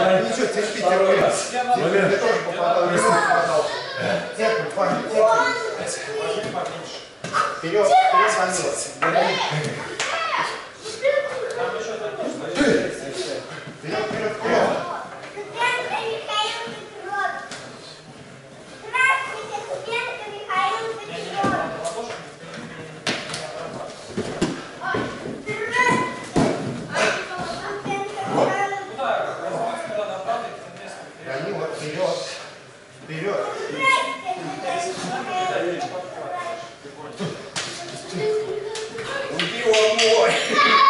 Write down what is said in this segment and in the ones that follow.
знаю. Ну что, терпи, терпи. раз. Я тоже попадал, я тоже попадал. Терпи, парни, терпи. Вперед, вперед, Данила. you are more.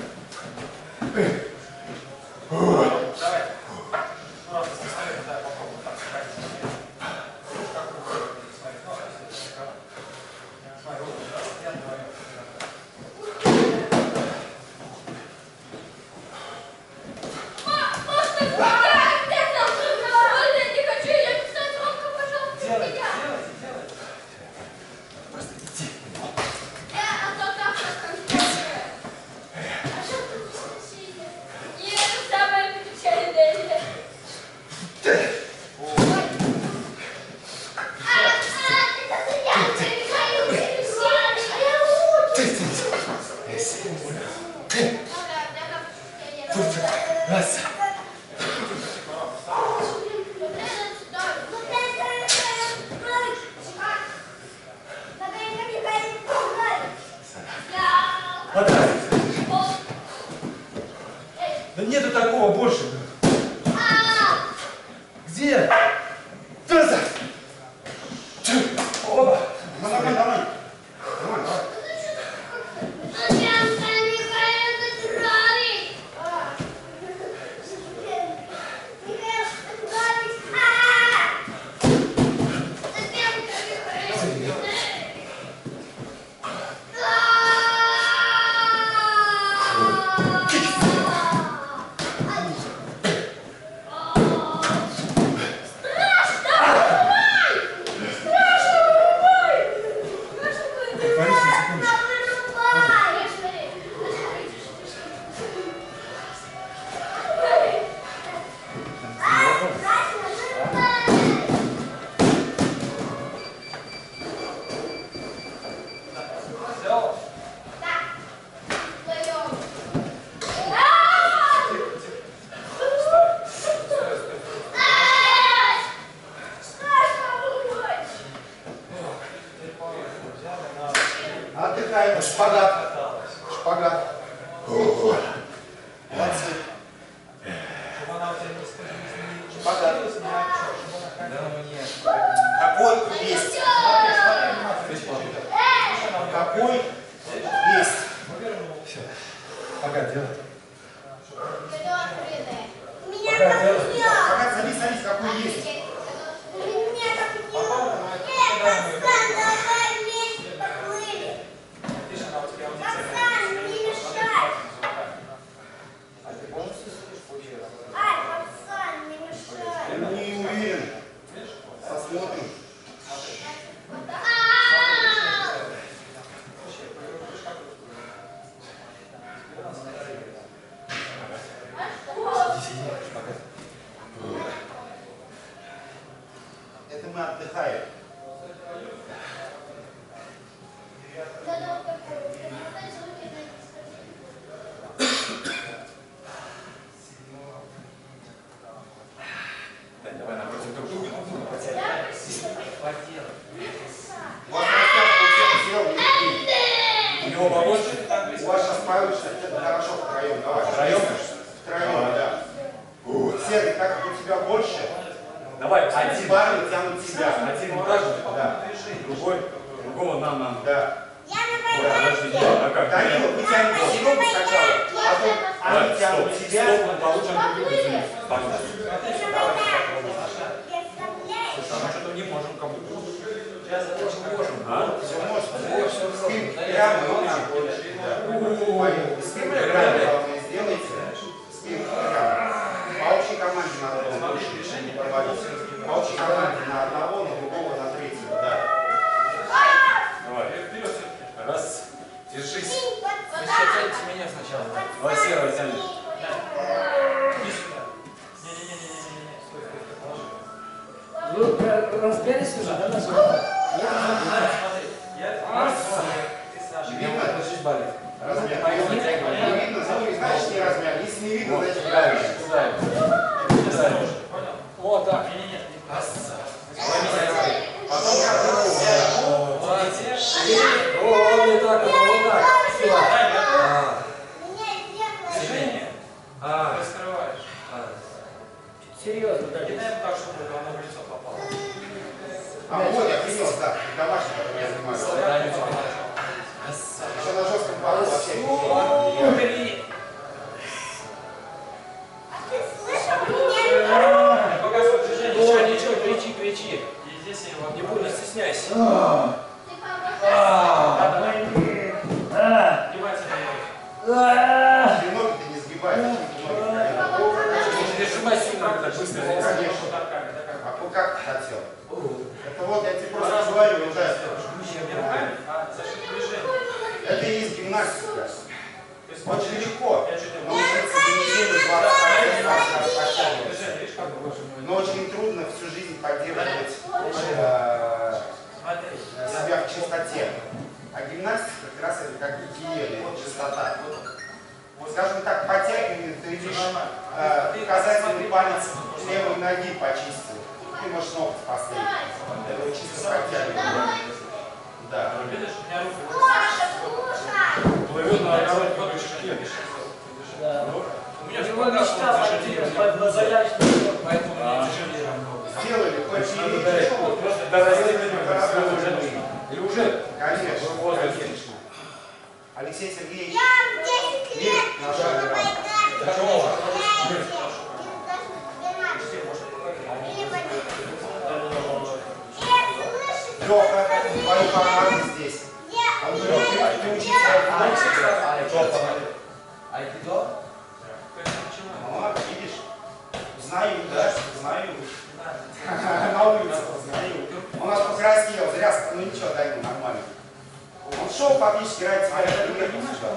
Втроем? Втроем, да. Серый, так как у тебя больше, Давай, один. бары тянут тебя. Один этажный, да. другой, другого нам нам, Да. Я на Подожди, а как? Данила, вы тянете сбоку сначала, потом они тянут тебя, получат друг друга. Слушай, а мы что-то не можем как будто. Сейчас можем. А? Все можем, Все, все, все. Спин прямо. Спин прямо. Тянете меня сначала. Давай серого положи. Вы разбились уже, да, на сколько? Я. Смотри, я? Жизнь болит. Размер. Не видно, ну, значит не размер. Если не видно, значит правильно. Понял? Вот так. Не-не-не. Потом как ровно. Молодец. О, не так, это вот так. Всё. Дай, готов? А, Движение. А, Раскрываешь. а. Серьезно, да. Кидаем так, чтобы оно в лицо попало. А вот я принес, да, домашний, я занимаюсь. Чистоте. А гимнастика как раз это как гигиена, это чистота. Скажем так, подтягивание, ты видишь э, указательный палец левой ноги почистил. Ты можешь ногти поставить. Это вот чисто подтягивание. Да. Видишь, у меня руки Плывет на огород. Да. У меня же мечта вот под Поэтому мне тяжелее. Сделали просто Или уже? Конечно, Вы конечно. Алексей Сергеевич, Я в 10 лет наша игра. Чего? Леха, твою команду здесь. Он говорит, ты, ты учись айкидо. Вот, видишь? Знаю, да, знаю. На улице покраснел, зря, ну ничего, дай ему нормально. Он шел фактически ради тебя, я не сюда.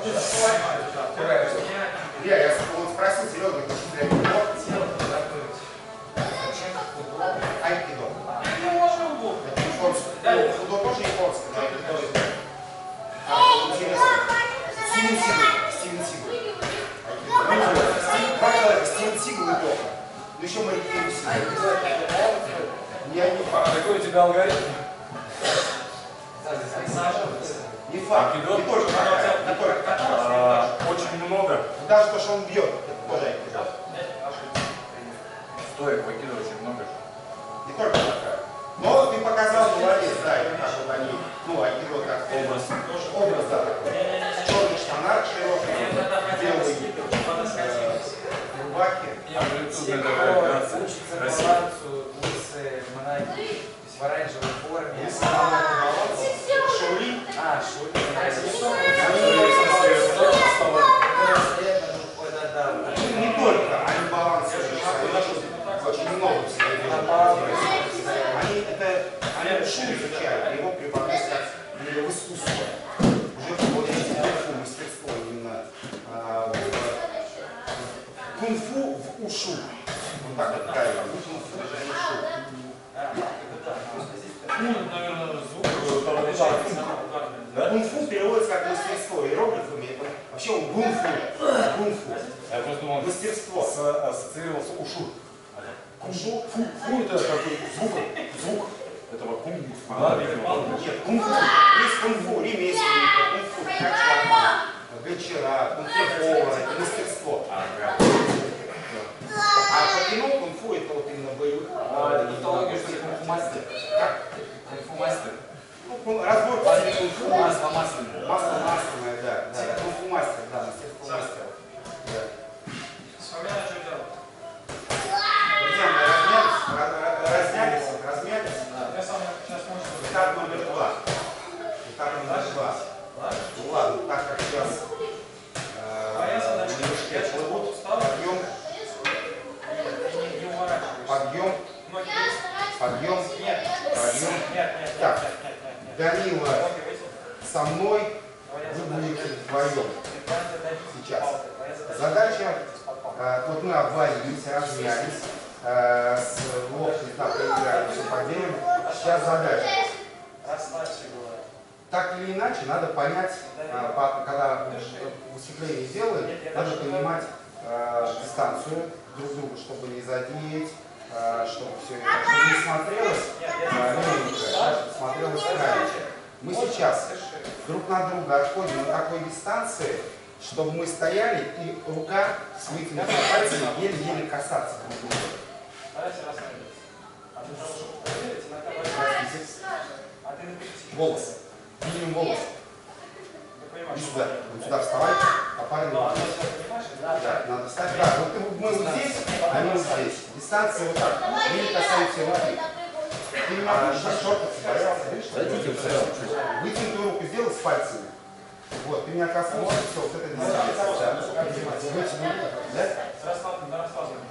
Илья, я, он спросил, Серега, ты что, блядь, айкидо. Это японское. Ну, фудо тоже японское, но айкидо это... А, интересно. Стивен Сигал. Стивен Сигал. Айкидо. Ну, Два человека, Стивен Сигал и Доха. Ну еще Мэри Кей Сигал. Я не факт. Какой у тебя алгоритм? Не факт. Не такая. А, Очень много. Даже то, что он бьет, это тоже айкидо. Стоек выкидывать очень много. Не только такая. Но ты показал, молодец, да, это как вот они, ну, айкидо как Образ. образ, да, такой. Черный штанах широкий, белый э, рубахи. Я Амплитудная такая операция. учится Красиво. Курсы, монахи, то есть в оранжевой форме. Самый баланс, Шаолинь, А. Ну, не только, они баланс очень, очень много всего делают. Они это, они ушу изучают, а его преподносят как именно в искусство. Уже вот эти кунг-фу, мастерство именно а, в- кунг-фу в ушу. Вот так вот правильно. Кунг-фу в ушу. Наверное, звук. Да? Кунг-фу переводится как мастерство. Иероглифами это вообще он гунг-фу. Гунг-фу. Я просто думал, С- ассоциировался ушу. Ушу. Фу, фу это какой звук, звук этого кунг. Да, видимо. Нет, кунг-фу. Есть кунг-фу, ремесленника, кунг-фу, шлагман, гончара, кунг-фу мастерство. Ага. А по кино кунг-фу это вот именно боевых, а, мастер. Как? Кунг-фу мастер. Ну, ну, разбор кунг-фу. Масло масляное. Масло масляное, да. да. Кунг-фу мастер, да, мастерство мастера. Да. Вспоминаю, что делать. Друзья мои, размялись, ра- ра- разнялись, размялись. Я сам сейчас мочу. Этап номер два. Этап номер два. Ну ладно, так как сейчас э, немножко плывут, подъем, Не, не уворачивайся. подъем, Ноги вниз. подъем, Нет, подъем. нет, нет, нет, Так. нет, нет, нет, нет. Данила Ноги вытяни. со мной, Твоя вы задача. будете вдвоем. Ваня, дай Сейчас. палкой. Твоя задача. Задача, Из-под палки. Обвалились, размялись, э, с локтем так поиграли, все поделали. Сейчас задача. Так или иначе, надо понять, э, когда выступление делаем, надо понимать э, дистанцию друг друга, чтобы не задеть, э, чтобы все чтобы не смотрелось э, смотрелось правильно. Мы сейчас друг на друга отходим на такой дистанции, чтобы мы стояли и рука с вытянутыми пальцами еле-еле касаться друг друга. Давайте расслабиться. А проверить, иногда. Простите. А. Волосы. Минимум волос. Что сюда. Вот сюда вставай, а парень Ну, а понимаешь? Да, надо встать. Да, вот мы вот здесь, они вот здесь. Дистанция вот так. Мы не касаемся руки. Ты не? Зайдите в зал чуть. Вытянутую руку сделай с пальцами. Вот, ты меня коснулся, все, вот это расслабленным.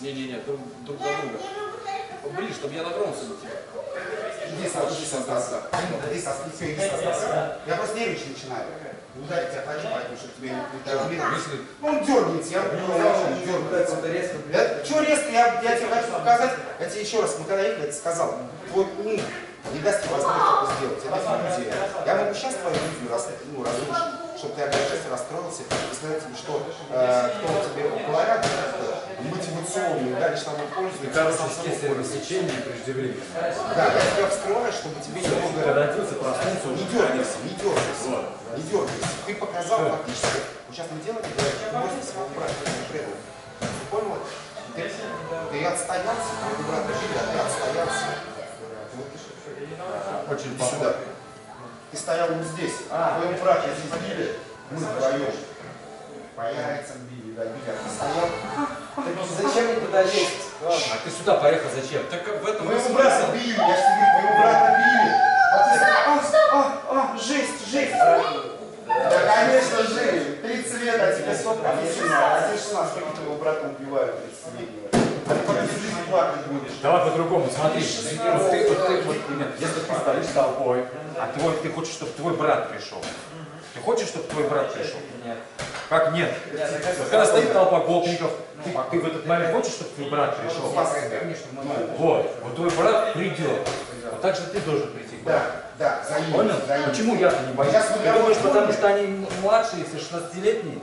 Не-не-не, друг, друг за друга. Блин, чтобы я нагнулся до тебя. Иди со иди Стаса. Иди все, иди Стаса. Я просто нервничать начинаю. Ударить тебя хочу, поэтому, чтобы тебя не травмировать. Если Ну, он дергается, я говорю, он дергается. Это резко, что резко, я, я тебе хочу показать, я тебе еще раз, мы когда ехали, тебе сказал, твой ум не даст тебе возможность это сделать, это иллюзия. Я могу сейчас твою иллюзию рас, ну, разрушить, чтобы ты обижался, расстроился, и сказать тебе, что э, кто тебе говорят, мотивационный, да, лишь тобой пользуется. Короче, естественное сечение преждевременно. Да, я тебя вскрываю, чтобы тебе немного... Когда родился, проснулся, Не дергайся, не дергайся, Вот. не дергайся. Ты показал фактически, вот сейчас мы делаем, ты ты бросил своего брата, ты не предал. Ты понял? Ты, ты отстоялся, жили, а ты отстоялся. Очень сюда. Ты стоял вот здесь, а твоего брата здесь били, мы вдвоем. По яйцам били, да, били, а ты стоял. Зачем мне туда лезть? А ты сюда поехал зачем? Так в этом смысл. брата били, я же тебе твоего брата били. А ты а, а, а, жесть, жесть. Да, конечно, жили. 30 лет, а тебе сколько? А тебе 16. А тебе 16, сколько твоего брата убивают 30-летнего? А ты пока всю жизнь плакать будешь. Давай по-другому, смотри. Вот ты, вот ты, вот именно, если ты стоишь толпой, а твой, ты хочешь, чтобы твой брат пришел. Ты хочешь, чтобы твой брат пришел? Нет. Как нет? Вот когда стоит толпа гопников, ты, ты в этот момент хочешь, чтобы твой брат пришел? Спас себя. Вот, вот твой брат придет. Вот так же ты должен прийти. Да, да, за ним, Понял? за ним. Почему я-то не боюсь? Сейчас Ты мы думаешь, говорим, потому что они младшие, если 16-летние?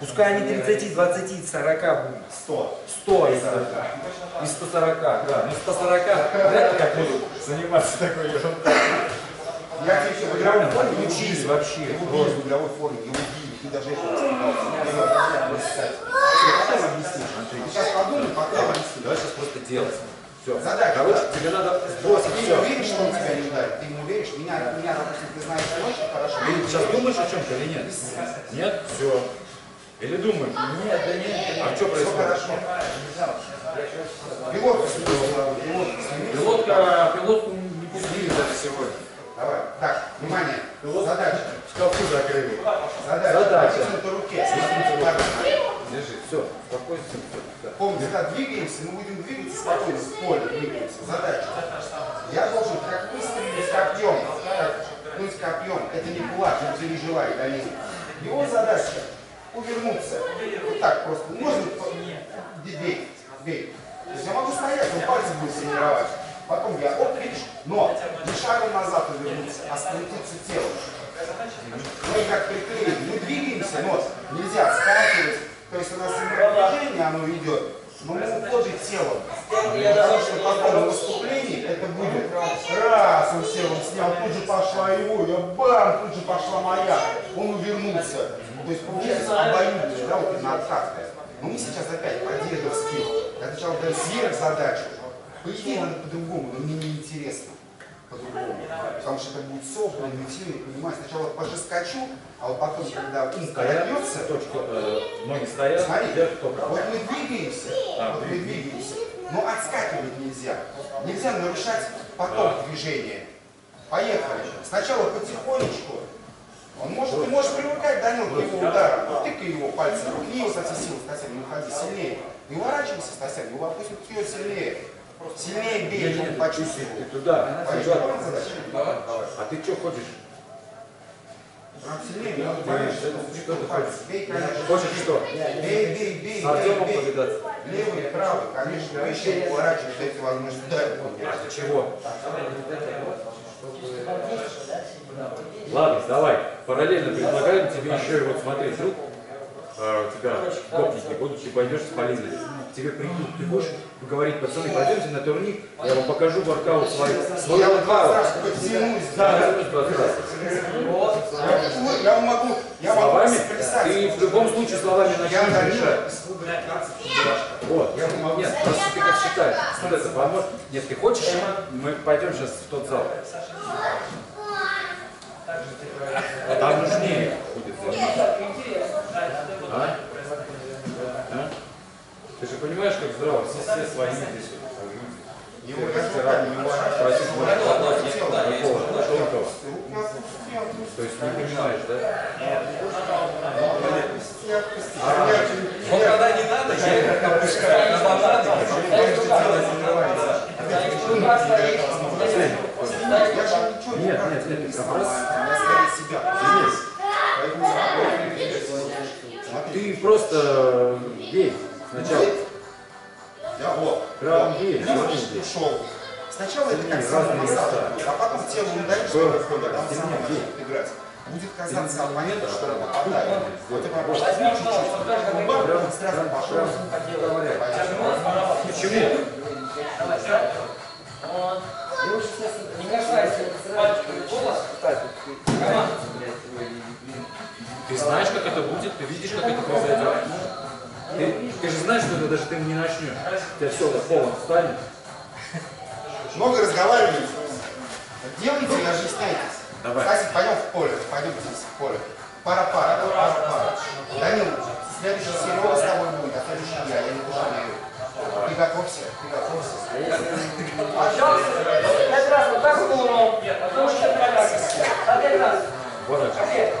Пускай они 30, 20, 40 будут. 100. 100 из из 140, да. Ну 140 вряд ли как будут заниматься такой ерундой. Я тебе еще в игровой форме убили. вообще. Его убили в игровой форме, его убили. Ты даже не. Я не. Ты сейчас подумай, потом объясни. Давай сейчас просто делать. Все. Задача, Короче, тебе надо сбросить Ты все. не веришь, что он тебя не ударит? Ты ему веришь? Меня, меня, допустим, ты знаешь не очень хорошо. Ты сейчас думаешь о чем-то или нет? Нет? Все. Или думаешь? Нет, да нет. А что Все происходит? сними. Пилотка, пилотку не пустили даже сегодня. Давай. Так, внимание. Задача. Шкафу закрыли. Задача. Задача. На руке. Держи. Все, спокойно. Да. Помни, когда двигаемся, мы будем двигаться спокойно, в поле двигаемся. Задача. Я должен как выстрелить копьем, как пнуть копьем. Это не кулак, не переживай, Данил. Его задача увернуться. Вот так просто. Можно бей, бей. То есть я могу стоять, но пальцы будет тренировать. Потом я, оп, видишь, но не шагом назад увернуться, а скрутиться телом. Мы как приклеим, мы двигаемся, но нельзя скакивать. То есть у нас движение, оно идет, уходим телом. Потому что потом на выступлении это будет раз, он сел, он снял, тут же пошла его, я бам, тут же пошла моя. Он увернулся. То есть получается обоюдно, да, вот именно атака. Но мы сейчас опять по-дедовски. Я сначала дали сверх задачу, По идее, надо по-другому, но мне неинтересно по-другому. Потому что это будет собрано, интуитивно, понимаю. Сначала пожескочу, а вот потом, когда ум колотнется, Точка, э, ноги стоят, Смотри, вот мы двигаемся, А, вот мы двигаемся, но отскакивать нельзя. Нельзя нарушать поток движения. Поехали. Сначала потихонечку. Он может, ты можешь привыкать, Данил, к его. Вот тыкай его пальцем, рукни его со всей силы, Стасян, не уходи, сильнее. Не уворачивайся, Стасян, не опустим ее сильнее. Сильнее бей, чтобы он Ты почувствовал. туда. Понял задачу? А ты что хочешь? Прям сильнее, не уворачивайся, Что ты пальцы. хочешь? Бей, конечно. Хочешь что? Бей, бей, бей, С Артемом бей, бей. повидаться? Левый, правый, конечно, выше не уворачивайся, дайте возможность ударить. А ты чего? Ладно, давай. Параллельно предлагаем тебе еще и вот вдруг э, у тебя гопники будут, ты пойдешь с Полиной. Тебе придут, ты будешь говорить, пацаны, пойдемте на турник, я вам покажу воркаут свой, свой воркаут. Я я могу, я могу ты в любом случае словами начнешь решать. из клуба 15 дурашка. Вот, я нет, просто ты как считаешь, вот это поможет. Нет, ты хочешь, мы пойдем сейчас в тот зал. А там нужнее будет заниматься. А? А? Ты же понимаешь, как здраво, все, все свои здесь. вот, уворачивайся, рады, не уворачивайся. Просить да, я такого, тонкого. То есть не понимаешь, да? Вот когда не надо, я как капушка на банане. Я же ничего не Нет, нет, нет, не как раз здесь. Ты просто бей сначала. Я вот. Правым вот. бей, правым бей. ушел. Сначала это как Сильнее, самомассаж, а потом тело ударишь, что когда он сам Сильнее начнет играть. Будет казаться Сильнее. оппоненту, что он попадает. Вот пожалуйста, даже как Бам, Прям, он сразу пошел. Почему? Не касайся, Ты знаешь, как это будет, ты видишь, как это произойдет. Ты, ты же знаешь, что это даже ты не начнешь. У тебя все полом встанет. Много разговариваете. Делайте и объясняйтесь. Давай. Стасик, пойдем в поле. Пойдемте в поле. Пара-пара, пара-пара. Данил, следующий Серега с тобой будет, а следующий я. Я не пожалею. Ты готовься, ты готовься. Пожалуйста, пять раз вот так голову, потом еще пять раз. Опять раз. Вот это. Опять.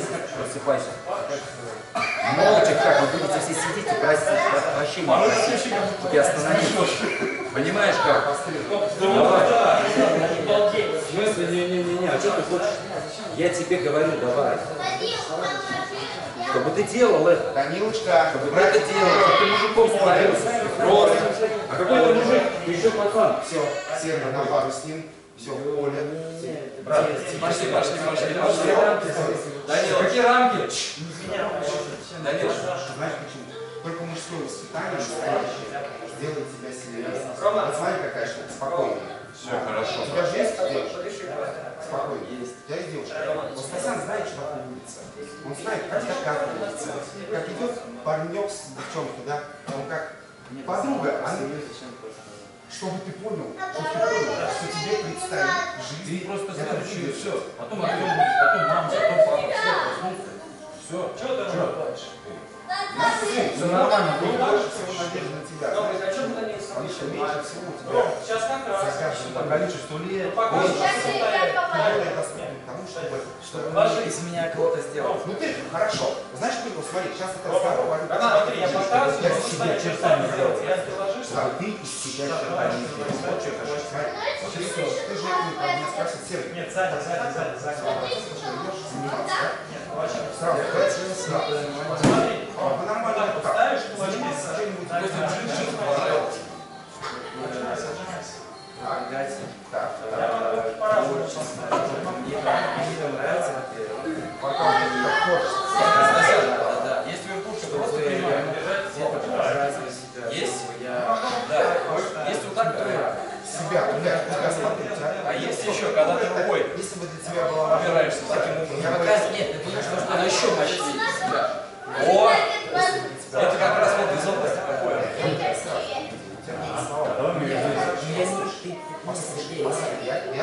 Здесь просыпайся. Молча как, вы будете все сидеть и просить, про- прощения просить, чтобы я остановился. Понимаешь как? Давай. В смысле, не-не-не, а что ты хочешь? Я тебе говорю, давай. Чтобы ты делал это. Данилочка, Чтобы ты это делал, чтобы ты мужиком становился. Просто. А какой ты мужик? Ты еще пацан. все, Серый на пару с ним, все, в поле. Пошли, пошли, пошли, пошли. Данил, Какие рамки? Данил, Знаешь почему? Только мужское воспитание настоящее сделает тебя сильнее. Вот смотри, какая штука, спокойная. Все, хорошо. У тебя же есть девушка? Спокойно. Есть. У тебя есть девушка. Вот Стасян знает, что такое улица. Он знает, как как улица. Как идет парнек с девчонкой, да? Он как подруга, она... Чтобы ты понял, чтобы ты понял, что тебе предстоит Ты жизнь. просто Это знаешь, и будет. все. Потом Артем будет, потом мама, потом папа. Все, проснутся. Все. Чего ты работаешь? Все нормально, ты больше всего надежда на тебя. Добрый, а что ты на ней Потому что Ром, сейчас как раз. загажено. По количеству лет. Пока Вот. сейчас стоять. Более доступно к тому, чтобы. Из меня кого-то сделал. Ну ты хорошо. Знаешь, ты вот смотри, сейчас это разговор валют. Смотри, я показываю, Я из себя чертами сделал. я. Да, ты из себя чертами сделал. Вот что я хочу смотри. Ты, ты же меня спрашивает Серый. Нет, сзади, сзади, сзади, сзади. Нет, вообще. Сразу? Сразу. Смотри, а, вы нормально вот так ставишь, заниматься чем-нибудь. Так, так, так. По-разному. Мне нравится, во-первых. Пока как хочется. Есть верхушка, что просто принимаем. Есть? Да. Есть вот так, себя, блядь, тебя смотреть, а? А есть еще, когда ты рукой. Если бы для тебя была... Опираешься таким образом. Нет, ты понимаешь, что она еще мощнее себя. О! Это как раз вот из области такое.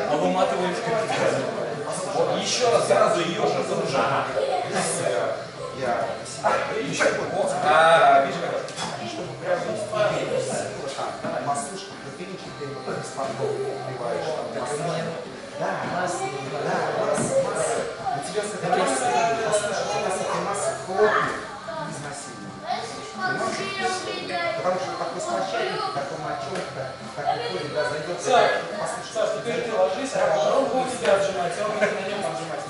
А выматываешь Вот еще раз сразу ее же загружаем. я. Еще вот, А, видишь как? чтобы а, массушка, прикинь, ты убиваешь там массу. Да, масса, да, масса, масса. У тебя с этой массы, что такой смачайник, такой мочонка, такой ходит, да, зайдет. Саш, Саш, теперь ты ложись, а он будет тебя отжимать, а он будет на нем отжимать.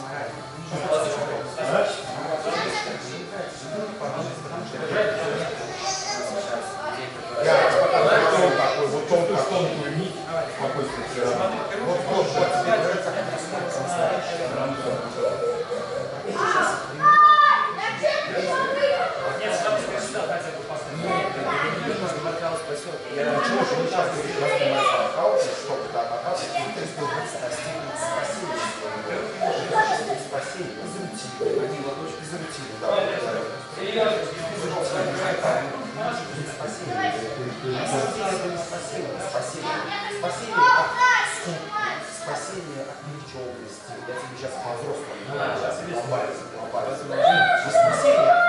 Из рутины, да. Самом деле это не спасение, от скуки, спасение от никчемности. Я тебе сейчас по-взрослому спасение от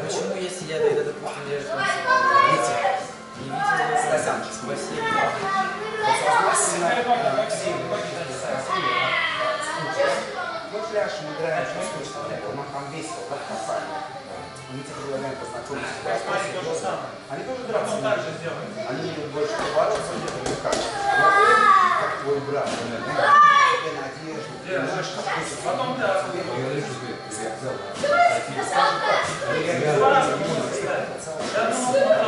почему если я тогда, допустим, я же не видел спасибо. дальше мы играем чувствуем, что мы там весело, как касание. Мы тебе предлагаем познакомиться с Они тоже самое. Они тоже драться. Он так же сделает. Они больше побороться где-то или как? Как твой брат, наверное. Тебе надежду. Держишь, потом ты Я взял. Я взял. Ну, я взял. Я взял.